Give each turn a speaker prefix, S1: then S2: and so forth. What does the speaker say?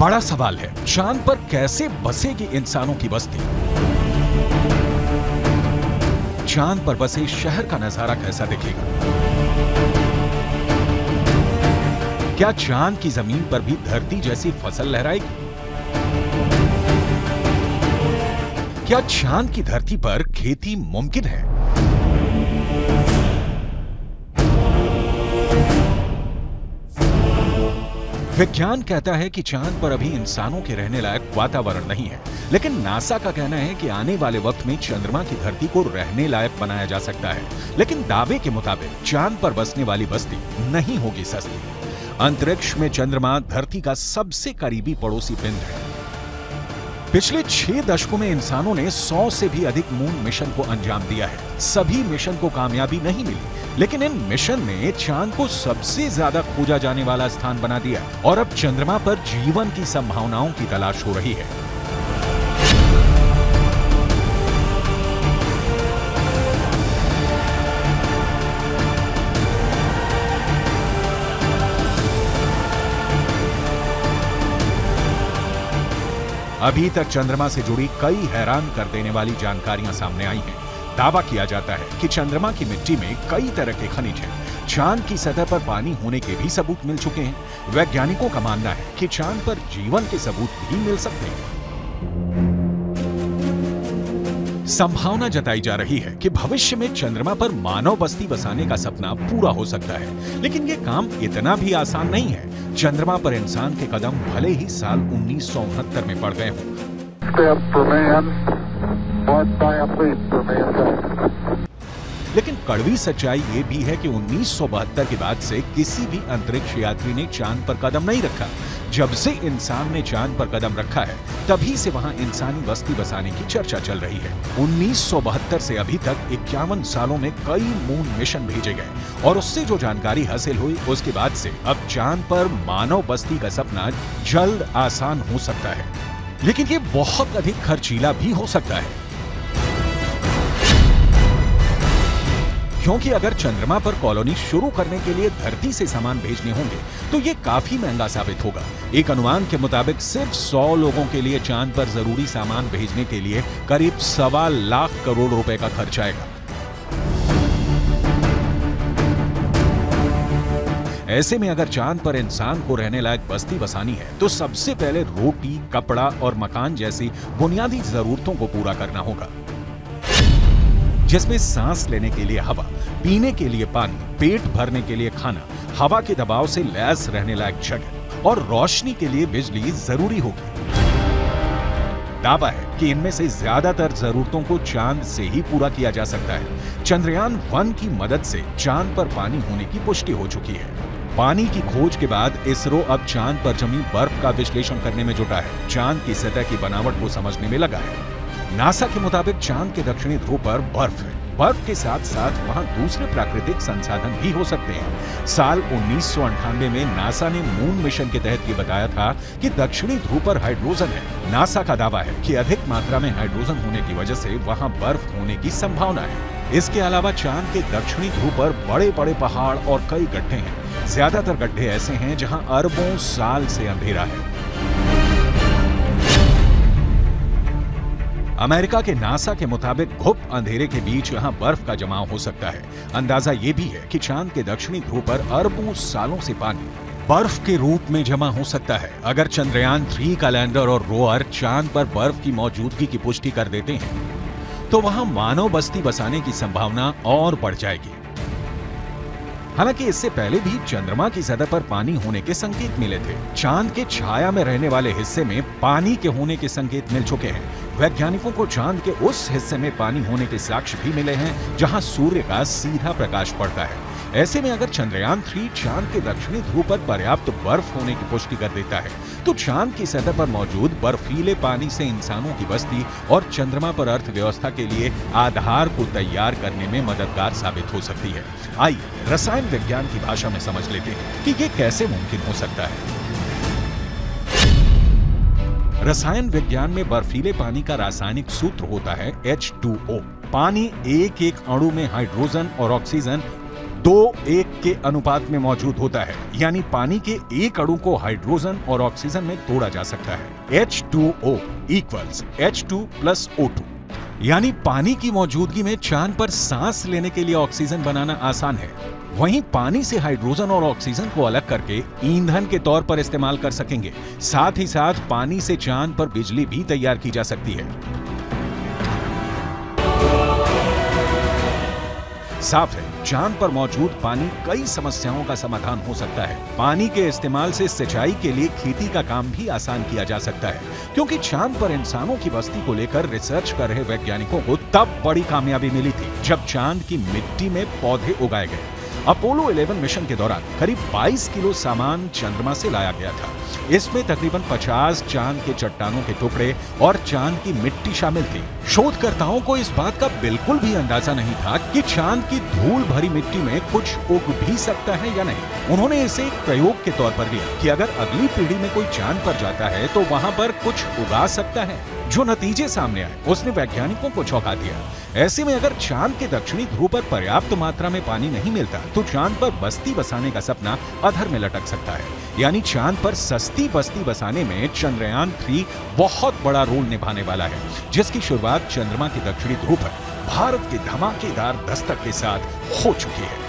S1: बड़ा सवाल है। चाँद पर कैसे बसेगी इंसानों की बस्ती? चाँद पर बसे शहर का नज़ारा कैसा दिखेगा? क्या चाँद की ज़मीन पर भी धरती जैसी फ़सल लहराएगी? क्या चाँद की धरती पर खेती मुमकिन है? विज्ञान कहता है कि चाँद पर अभी इंसानों के रहने लायक वातावरण नहीं है, लेकिन नासा का कहना है कि आने वाले वक्त में चंद्रमा की धरती को रहने लायक बनाया जा सकता है। लेकिन दावे के मुताबिक चाँद पर बसने वाली बस्ती नहीं होगी सस्ती। अंतरिक्ष में चंद्रमा धरती का सबसे करीबी पड़ोसी पिंड है। पिछले छह दशकों में इंसानों ने सौ से भी अधिक मून मिशन को अंजाम दिया है। सभी मिशन को कामयाबी नहीं मिली। लेकिन इन मिशन ने चाँद को सबसे ज़्यादा खोजा जाने वाला स्थान बना दिया और अब चंद्रमा पर जीवन की संभावनाओं की तलाश हो रही है। अभी तक चंद्रमा से जुड़ी कई हैरान कर देने वाली जानकारियाँ सामने आई हैं। दावा किया जाता है कि चंद्रमा की मिट्टी में कई तरह के खनिज हैं। चाँद की सतह पर पानी होने के भी सबूत मिल चुके हैं। वैज्ञानिकों का मानना है कि चाँद पर जीवन के सबूत भी मिल सकते हैं। संभावना जताई जा रही है कि भविष्य में चंद्रमा पर मानव बस्ती बसाने का सपना पूरा हो सकता है। लेकिन ये काम इतना भी आसान नहीं है। चंद्रमा पर इंसान के कदम भले ही साल उन्नीस में पड़ गए हों। लेकिन कड़वी सच्चाई ये भी है कि 1972 के बाद से किसी भी अंतरिक्ष यात्री ने चाँद पर कदम नहीं रखा। जब से इंसान ने चाँद पर कदम रखा है, तभी से वहाँ इंसानी बस्ती बसाने की चर्चा चल रही है। 1972 से अभी तक इक्यावन सालों में कई मून मिशन भेजे गए, और उससे जो जानकारी हासिल हुई, उसके बाद से अब चाँद पर मानव बस्ती का सपना जल्द आसान हो सकता है। लेकिन ये बहुत अधिक खर्चीला भी हो सकता है। क्योंकि अगर चंद्रमा पर कॉलोनी शुरू करने के लिए धरती से सामान भेजने होंगे तो ये काफ़ी महँगा साबित होगा। एक अनुमान के मुताबिक सिर्फ़ 100 लोगों के लिए चाँद पर ज़रूरी सामान भेजने के लिए करीब सवा लाख करोड़ रुपए का खर्च आएगा। ऐसे में अगर चाँद पर इंसान को रहने लायक बस्ती बसानी है तो सबसे पहले रोटी, कपड़ा और मकान जैसी बुनियादी जरूरतों को पूरा करना होगा। जिसमें सांस लेने के लिए हवा, पीने के लिए पानी, पेट भरने के लिए खाना, हवा के दबाव से लैस रहने लायक जगह और रोशनी के लिए बिजली ज़रूरी होगी। दावा है कि इनमें से ज़्यादातर जरूरतों को चाँद से ही पूरा किया जा सकता है। चंद्रयान वन की मदद से चाँद पर पानी होने की पुष्टि हो चुकी है। पानी की खोज के बाद इसरो अब चाँद पर जमी बर्फ़ का विश्लेषण करने में जुटा है। चाँद की सतह की बनावट को समझने में लगा है। नासा के मुताबिक चाँद के दक्षिणी ध्रुव पर बर्फ़ है। बर्फ़ के साथ साथ वहाँ दूसरे प्राकृतिक संसाधन भी हो सकते हैं। साल उन्नीस में नासा ने मून मिशन के तहत ये बताया था कि दक्षिणी ध्रुव पर हाइड्रोजन है। नासा का दावा है कि अधिक मात्रा में हाइड्रोजन होने की वजह से वहाँ बर्फ़ होने की संभावना है। इसके अलावा चाँद के दक्षिणी ध्रुव पर बड़े बड़े पहाड़ और कई गड्ढे हैं। ज़्यादातर गड्ढे ऐसे हैं जहाँ अरबों साल से अंधेरा है। अमेरिका के नासा के मुताबिक घुप अंधेरे के बीच यहाँ बर्फ़ का जमाव हो सकता है। अंदाज़ा ये भी है कि चाँद के दक्षिणी ध्रुव पर अरबों सालों से पानी बर्फ़ के रूप में जमा हो सकता है। अगर चंद्रयान थ्री का लैंडर और रोअर चाँद पर बर्फ़ की मौजूदगी की पुष्टि कर देते हैं तो वहाँ मानव बस्ती बसाने की संभावना और बढ़ जाएगी। हालाँकि इससे पहले भी चंद्रमा की सतह पर पानी होने के संकेत मिले थे। चाँद के छाया में रहने वाले हिस्से में पानी के होने के संकेत मिल चुके हैं। वैज्ञानिकों को चाँद के उस हिस्से में पानी होने के साक्ष्य भी मिले हैं, जहाँ सूर्य का सीधा प्रकाश पड़ता है। ऐसे में अगर चंद्रयान थ्री चाँद के दक्षिणी ध्रुव पर पर्याप्त बर्फ़ होने की पुष्टि कर देता है तो चाँद की सतह पर मौजूद बर्फीले पानी से इंसानों की बस्ती और चंद्रमा पर अर्थव्यवस्था के लिए आधार को तैयार करने में मददगार साबित हो सकती है। आइए, रसायन विज्ञान की भाषा में समझ लेते हैं कि ये कैसे मुमकिन हो सकता है। रसायन विज्ञान में बर्फीले पानी का रासायनिक सूत्र होता है H2O। पानी एक एक अणु में हाइड्रोजन और ऑक्सीजन दो एक के अनुपात में मौजूद होता है। यानी पानी के एक अणु को हाइड्रोजन और ऑक्सीजन में तोड़ा जा सकता है। H two O equals H two plus O two यानी पानी की मौजूदगी में चाँद पर सांस लेने के लिए ऑक्सीजन बनाना आसान है। वहीं पानी से हाइड्रोजन और ऑक्सीजन को अलग करके ईंधन के तौर पर इस्तेमाल कर सकेंगे। साथ ही साथ पानी से चाँद पर बिजली भी तैयार की जा सकती है। साफ़ है, चाँद पर मौजूद पानी कई समस्याओं का समाधान हो सकता है। पानी के इस्तेमाल से सिंचाई के लिए खेती का काम भी आसान किया जा सकता है। क्योंकि चाँद पर इंसानों की बस्ती को लेकर रिसर्च कर रहे वैज्ञानिकों को तब बड़ी कामयाबी मिली थी, जब चाँद की मिट्टी में पौधे उगाए गए। अपोलो 11 मिशन के दौरान करीब 22 किलो सामान चंद्रमा से लाया गया था। इसमें तकरीबन 50 चाँद के चट्टानों के टुकड़े और चाँद की मिट्टी शामिल थी। शोधकर्ताओं को इस बात का बिल्कुल भी अंदाज़ा नहीं था कि चाँद की धूल भरी मिट्टी में कुछ उग भी सकता है या नहीं। उन्होंने इसे एक प्रयोग के तौर पर लिया कि अगर अगली पीढ़ी में कोई चाँद पर जाता है तो वहाँ पर कुछ उगा सकता है। जो नतीजे सामने आए, उसने वैज्ञानिकों को चौंका दिया। ऐसे में अगर चाँद के दक्षिणी ध्रुव पर पर्याप्त मात्रा में पानी नहीं मिलता तो चाँद पर बस्ती बसाने का सपना अधर में लटक सकता है। यानी चाँद पर सस्ती बस्ती बसाने में चंद्रयान थ्री बहुत बड़ा रोल निभाने वाला है, जिसकी शुरुआत चंद्रमा के दक्षिणी ध्रुव पर भारत के धमाकेदार दस्तक के साथ हो चुकी है।